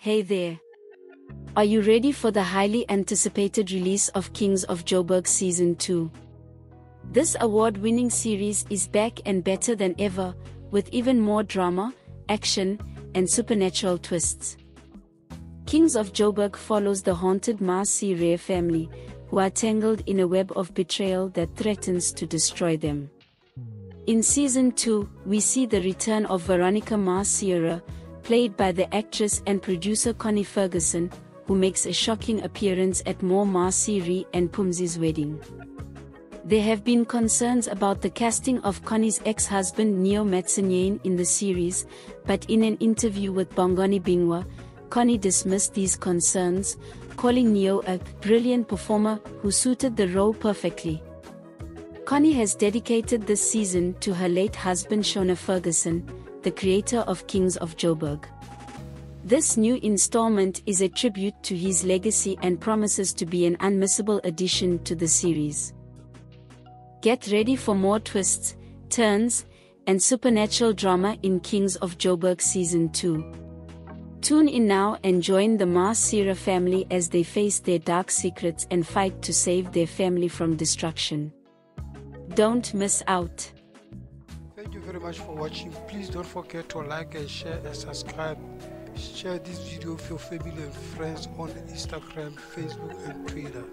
Hey there. Are you ready for the highly anticipated release of Kings of Joburg Season 2? This award winning series is back and better than ever, with even more drama, action, and supernatural twists. Kings of Joburg follows the haunted Masire. family, who are tangled in a web of betrayal that threatens to destroy them. In season 2, we see the return of Veronica Masire, played by the actress and producer Connie Ferguson, who makes a shocking appearance at Mo Ma and Pumzi's wedding. There have been concerns about the casting of Connie's ex-husband Neo Matsunyane in the series, but in an interview with Bongani Bingwa, Connie dismissed these concerns, calling Neo a brilliant performer who suited the role perfectly. Connie has dedicated this season to her late husband Shona Ferguson, the creator of Kings of Joburg. This new installment is a tribute to his legacy and promises to be an unmissable addition to the series. Get ready for more twists, turns, and supernatural drama in Kings of Joburg Season 2. Tune in now and join the Masire family as they face their dark secrets and fight to save their family from destruction. Don't miss out. Very much for watching. Please don't forget to like and share and subscribe. Share this video with your family and friends on Instagram, Facebook and Twitter.